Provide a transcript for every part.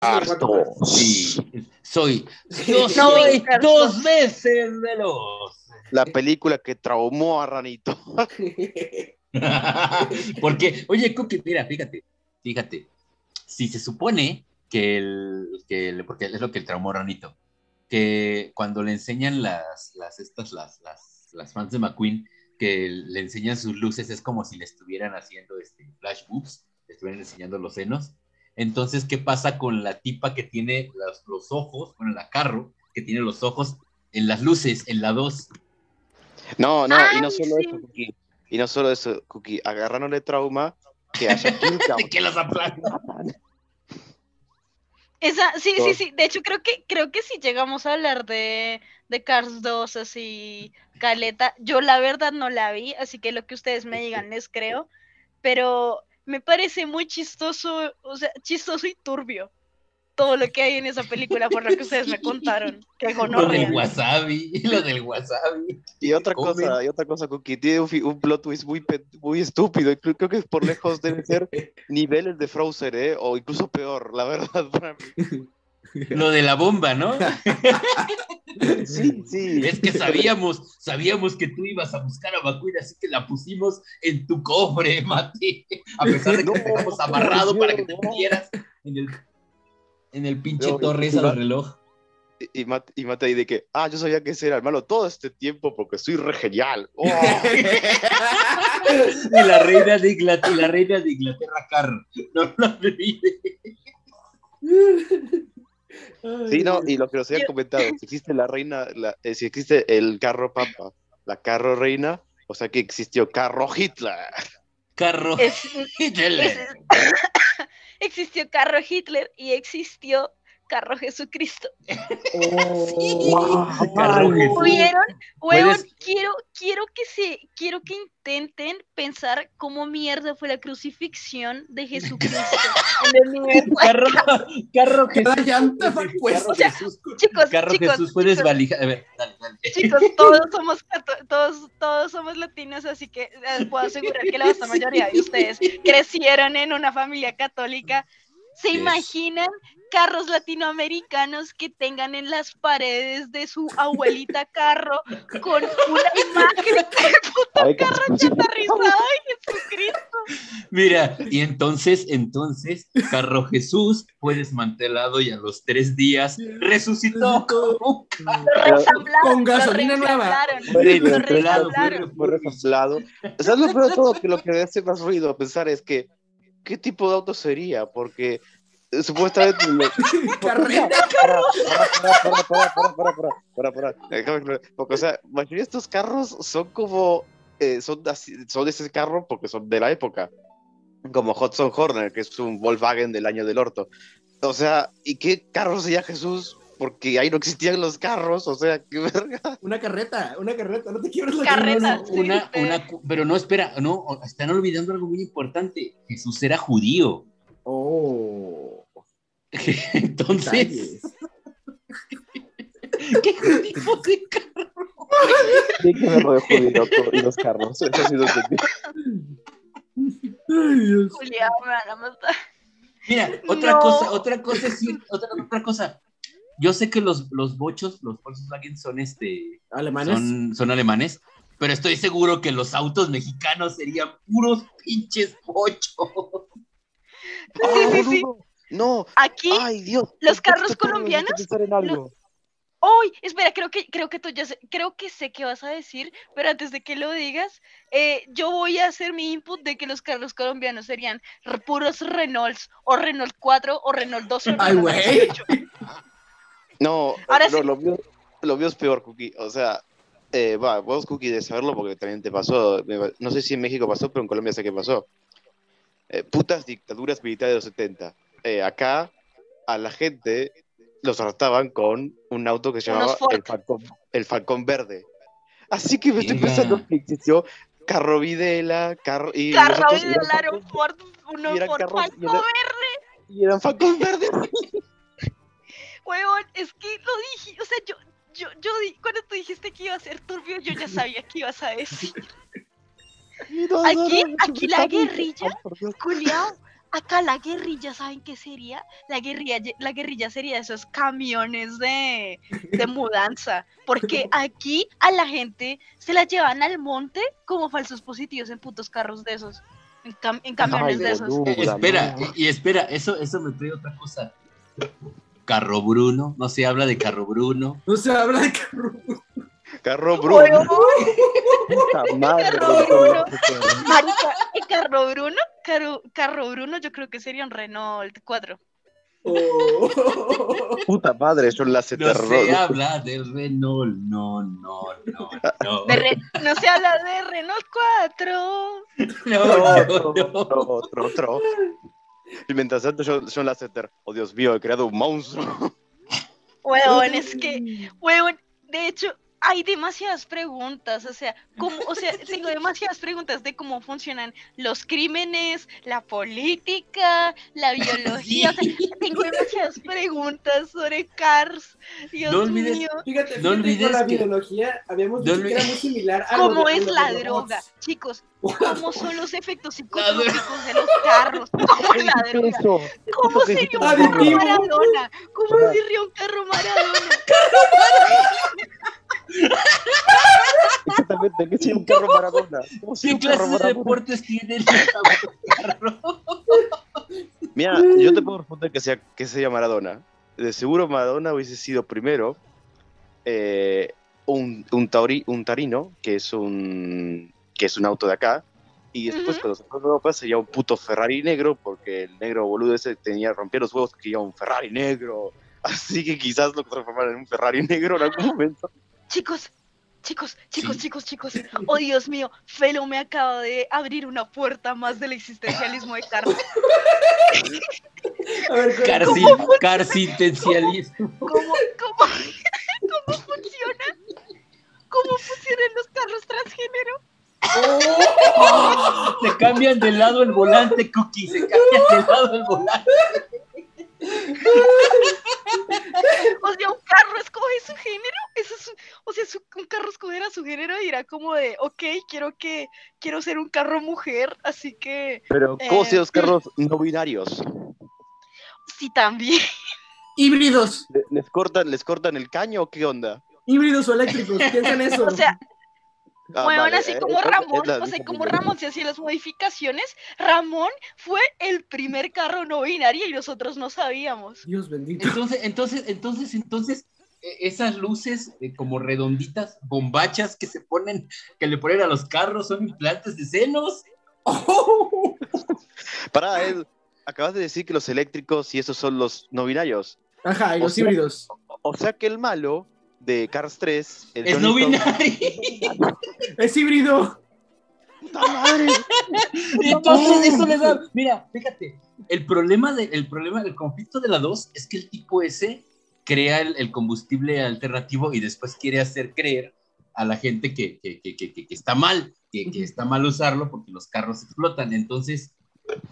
Harto. Sí, soy, yo soy dos veces veloz. La película que traumó a Ranito. Porque, oye, Cookie, mira, fíjate, fíjate, si se supone que el, que el- porque es lo que el traumó a Ranito, que cuando le enseñan las, las, estas, las, las, las fans de McQueen, que le enseñan sus luces, es como si le estuvieran haciendo este flash boobs, le estuvieran enseñando los senos. Entonces, ¿qué pasa con la tipa que tiene los, los ojos, bueno, la carro, que tiene los ojos en las luces, en la 2? No, no, y no solo sí. eso, Cookie. Y no solo eso, Cookie. Agarrándole trauma que a Shaquille De que los aplauden. Esa, sí, sí, sí. De hecho, creo que, creo que si llegamos a hablar de, de Cars 2, así, Caleta, yo la verdad no la vi, así que lo que ustedes me digan les creo, pero me parece muy chistoso, o sea, chistoso y turbio todo lo que hay en esa película por lo que ustedes me contaron. Que Lo del wasabi, lo del wasabi. Y otra Comen. cosa, y otra cosa, Cookie, tiene un, plot twist muy, muy estúpido. y Creo, creo que por lejos deben ser niveles de Frozen, ¿eh? O incluso peor, la verdad, para mí. Lo de la bomba, ¿no? Sí, sí. Es que sabíamos, sabíamos que tú ibas a buscar a McQueen, así que la pusimos en tu cofre, Mati. A pesar de que No, te amarrado no, para que te metieras en el, en el pinche No, torre esa no. del reloj. Y, y, Mat- y Mate ahí de que, ah, yo sabía que ese era el malo todo este tiempo porque soy re genial. ¡Oh! Y la reina de Inglaterra, la reina de Inglaterra, Carro. No lo olvides. Sí, no, y lo que nos había Yo- comentado, si existe la reina, la- eh, si existe el carro papa, la carro reina, o sea que existió carro Hitler. Carro. Es- Hitler. es- existió carro Hitler y existió carro Jesucristo. Carro Jesús. ¿Vieron? Huevón, Puedes- quiero, quiero que se, quiero que intenten pensar cómo mierda fue la crucifixión de Jesucristo en el. Carro, carro Jesús. Carro. Jesús. Chicos, Carro chicos, Jesús fue desvalijado. A ver, dale, dale. chicos, todos somos todos, todos somos latinos, así que eh, puedo asegurar que la vasta mayoría de ustedes crecieron en una familia católica. ¿Se Yes. imaginan carros latinoamericanos que tengan en las paredes de su abuelita carro con una imagen del puto Ay, carro chatarrizado de Jesucristo? Mira, y entonces, entonces, Carro Jesús fue desmantelado y a los tres días resucitó. Con lo gasolina nueva. resamblaron, Fue lo reemplazado, resamblaron. Fue refaslado. O sea, lo peor de todo, que lo que me hace más ruido pensar es que, qué tipo de auto sería, porque supuestamente carrera porque o sea mayoría de estos carros son como eh, son, son de ese carro porque son de la época como Hudson Horner que es un Volkswagen del año del orto. O sea y qué carro sería Jesús porque ahí no existían los carros, o sea, qué verga. Una carreta, una carreta, no te quiebres la Carreta. Sí, Una, una, pero no, espera, no, están olvidando algo muy importante. Jesús era judío. Oh. Entonces. ¿qué judío de carro? Sí, que me rodeo jodido y los carros. Eso sí lo entendí. Ay, Dios. Julián, me van a matar. Mira, otra No. cosa, otra cosa es cier- otra, otra cosa. Yo sé que los, los bochos, los Volkswagen son este, Alemanes. son, son alemanes, pero estoy seguro que los autos mexicanos serían puros pinches bochos. Sí, sí, sí. No, Aquí, ay Dios. los ¿por qué carros colombianos? ¡Uy! espera, creo que, creo que tú ya sé, creo que sé qué vas a decir, pero antes de que lo digas, eh, yo voy a hacer mi input de que los carros colombianos serían puros Renaults, o Renault 4, o Renault 12, o Ay, Renault güey. 18. No, Ahora no sí. lo, mío, lo mío es peor, Cookie. O sea, eh, va, vos, Cookie, de saberlo porque también te pasó. No sé si en México pasó, pero en Colombia sé que pasó. Eh, putas dictaduras militares de los 70. Eh, acá a la gente los trataban con un auto que se llamaba el Falcón, el Falcón Verde. Así que me estoy pensando que existió carro Videla, carro y Carro del Aro Falcón- Ford, uno Ford eran- Verde. y eran Falcón Verde. Huevón, es que lo dije, o sea, yo, yo, yo di- cuando tú dijiste que iba a ser turbio, yo ya sabía que ibas a decir. Y no, no, Aquí- no, aquí la guerrilla, oh. Culiao, acá la guerrilla, ¿saben qué sería? La guerrilla, la guerrilla sería esos camiones de, de mudanza, porque aquí a la gente se la llevan al monte como falsos positivos en putos carros de esos, en, cam- en camiones Ay, de esos. espera, y espera, eso, eso me trae otra cosa. Carro Bruno, no se habla de Carro Bruno. No se habla de carro. Carro Oye, Bruno. Puta madre. Carro Bruno. Marica, ¿y carro Bruno? Carro, carro Bruno yo creo que sería un Renault 4. Oh. Puta madre, son las No se habla de Renault, no, no, no, no. De Re- no se habla de Renault 4. No, Otro, no, no. otro, otro, otro. Y mientras tanto, yo, yo en la oh Dios mío, he creado un monstruo. Huevón, es que, huevón, de hecho, hay demasiadas preguntas, o sea, cómo, o sea, tengo demasiadas preguntas de cómo funcionan los crímenes, la política, la biología, o sea, tengo demasiadas preguntas sobre Cars, Dios No olvides- mío, Fíjate, No olvides la que- biología habíamos No dicho que era muy similar a cómo de- es la de droga, robots. chicos, cómo son los efectos psicotrópicos de los carros, cómo es la droga, cómo ¿Qué sería un carro. Maradona, cómo sería un carro Maradona. Exactamente, ¿qué sería un carro sería ¿Qué un carro clase de deportes tiene el carro? Mira, yo te puedo responder que, sea, que sería Maradona. De seguro Maradona hubiese sido primero eh, un, un, tauri- un tarino, que es un, que es un auto de acá, y después Ujú. cuando se fue a Europa sería un puto Ferrari negro, porque el negro boludo ese tenía, rompía los huevos que quería un Ferrari negro. Así que quizás lo transformaran en un Ferrari negro en algún momento. Chicos, chicos, chicos, Sí. chicos, chicos. Oh, Dios mío, Felo me acaba de abrir una puerta más del existencialismo de Carlos. A ver, ¿cómo-. ¿Cómo, cómo, cómo funciona? ¿Cómo funcionan los carros transgénero? Oh. Se cambian de lado el volante, Cookie. Se cambian de lado el volante. O sea, un carro escoge su género. Eso es, un- o sea, su- un carro escogerá su género y dirá como de, ok, quiero que, quiero ser un carro mujer, así que Pero, ¿cómo Eh, los carros no binarios? sí también. Híbridos. ¿Le- ¿Les cortan, ¿Les cortan el caño o qué onda? Híbridos o eléctricos. Piensa en eso. O sea, Ah, Bueno, vale, así eh, como Ramón, la o sea, como. Ramón se hacía las modificaciones, Ramón fue el primer carro no binario y nosotros no sabíamos. Dios bendito. Entonces, entonces, entonces, entonces, esas luces eh, como redonditas, bombachas que se ponen, que le ponen a los carros, son implantes de senos. Oh. Pará, Ed, acabas de decir que los eléctricos y esos son los no binarios. Ajá, y O los sea- híbridos. O sea que el malo de Cars 3, el Es no binario. Es híbrido. ¡Puta madre! Entonces, eso le da. Mira, fíjate, el problema, de, el problema del conflicto de la 2 es que el tipo S crea el, el combustible alternativo y después quiere hacer creer a la gente que, que, que, que, está mal, que, que está mal usarlo porque los carros explotan. Entonces,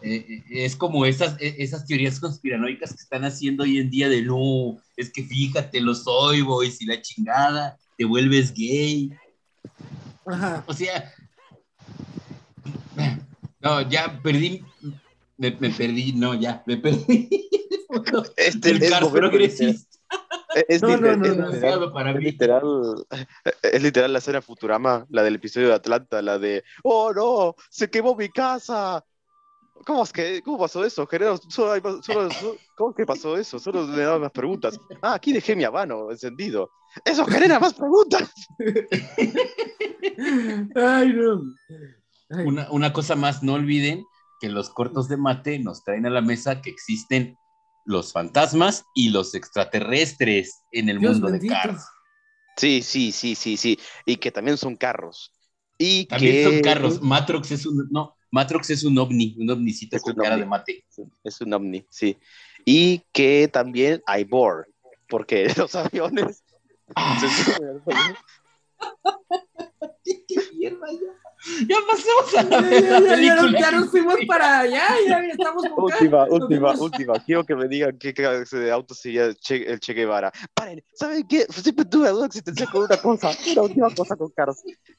eh, eh, es como esas, eh, esas teorías conspiranoicas que están haciendo hoy en día de no, es que fíjate, los soy boys y la chingada, te vuelves gay. Ajá. O sea, no, ya perdí, me, me perdí, no, ya, me perdí. Este El es progresista, Es, No, literal, no, no, es no. literal- para es mí. literal, es literal la escena Futurama, la del episodio de Atlanta, la de ¡Oh no! ¡Se quemó mi casa! ¿Cómo es que cómo pasó eso? Genero, solo solo- solo- ¿Cómo que pasó eso? Solo me daban más preguntas. Ah, aquí dejé mi habano encendido. Eso genera más preguntas. Ay, no. Ay, Una, una cosa más, no olviden que los cortos de mate nos traen a la mesa que existen los fantasmas y los extraterrestres en el Dios mundo bendito. de Cars. Sí, sí, sí, sí, sí. Y que también son carros. Y También que son carros. Matrox es un, no, Matrox es un ovni, un ovnicito Es con un cara ovni. de mate. Es un ovni, sí. Y que también hay board, porque los aviones avión. qué mierda ya. Ya pasamos a Ya, la, ya, ya, ya, película. ya nos fuimos para allá, ya, ya estamos con Última, nos última, última. Quiero que me digan qué clase de auto sería el Che, el Che Guevara. Paren, ¿saben qué? Siempre tuve duda existencial con una cosa. Una última cosa con Carlos.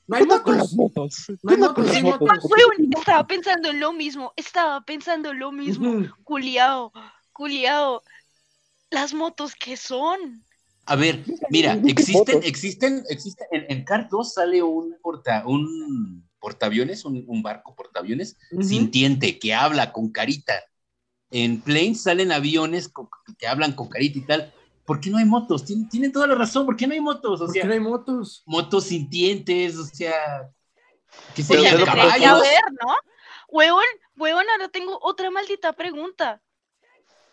No ¿Qué con motos. las motos? No ¿Qué con motos, las motos? estaba pensando en lo mismo, estaba pensando en lo mismo. Culiao, culiao. Las motos que son. A ver, mira, ¿Qué existen, existen, existen, en, en Car 2 sale un porta, un portaaviones, un, un barco portaaviones sintiente que habla con carita. En Planes salen aviones con- que hablan con carita y tal. ¿Por qué no hay motos? Tienen, tienen toda la razón, ¿por qué no hay motos? O ¿Por qué sea, no hay motos? motos sintientes, o sea, ¿qué lo Debería caballos? haber, ¿no? Huevón, huevón, ahora tengo otra maldita pregunta.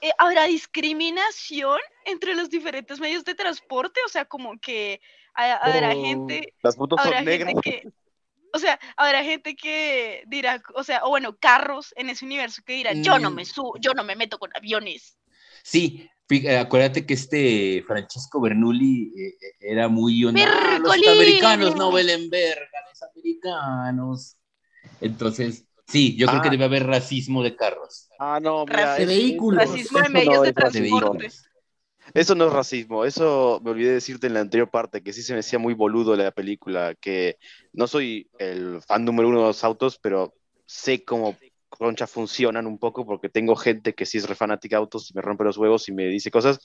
Eh, ¿Habrá discriminación entre los diferentes medios de transporte? O sea, como que ha- habrá Oh. gente, Las motos habrá son gente negras. que, o sea, habrá gente que dirá, o sea, o bueno, carros en ese universo que dirán, yo no Mm. me subo, yo no me meto con aviones. Sí, eh, acuérdate que este Francesco Bernoulli eh, eh, era muy onda, "Ah, los Bertolini". americanos no velen verga, los americanos. Entonces, sí, yo creo que Ah. debe haber racismo de carros. Ah, no, mira. Racismo. eso- Vehículos. Racismo de medios no de. De transporte. Eso no es racismo, eso me olvidé decirte en la anterior parte, que sí se me hacía muy boludo la película, que no soy el fan número uno de los autos, pero sé cómo concha funcionan un poco, porque tengo gente que sí es re fanática de autos y me rompe los huevos y me dice cosas.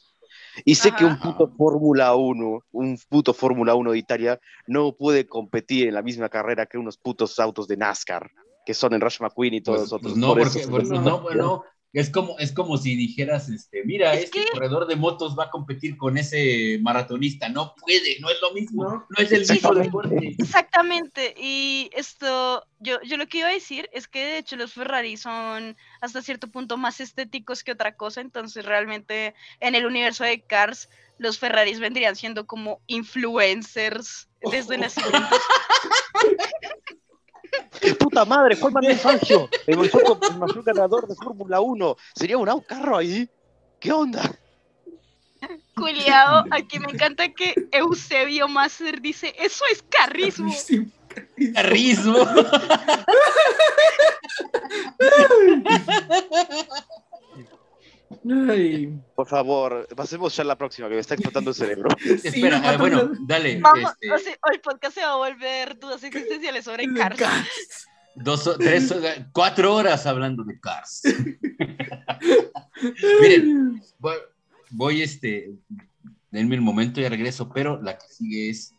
Y sé que un puto Fórmula 1, un puto Fórmula 1 de Italia, no puede competir en la misma carrera que unos putos autos de NASCAR, que son en Rush McQueen y todos Pues, los otros. pues no, Por eso porque no, pues no. Es como, es como si dijeras, este, mira, Es este que- corredor de motos va a competir con ese maratonista. No puede, no es lo mismo, No. no, es el mismo Exactamente. deporte. Exactamente, y esto, yo, yo lo que iba a decir es que de hecho los Ferrari son hasta cierto punto más estéticos que otra cosa, entonces realmente en el universo de Cars los Ferraris vendrían siendo como influencers desde nacimiento. ¡Puta madre! ¡Juan Manuel Fangio! El mayor, el mayor ganador de Fórmula 1. ¿Sería un carro ahí? ¿Qué onda? Culiao, aquí me encanta que Eusebio Masser dice, eso es carrismo. Carrismo. Ay. Por favor, pasemos ya a la próxima, que me está explotando el cerebro. Espera, ah, bueno, no. dale. Vamos, este, o sea, el podcast se va a volver dudas existenciales sobre Cars. Cars. dos, o- tres, o- cuatro horas hablando de Cars. Miren, voy, voy, este, denme el momento y regreso, pero la que sigue es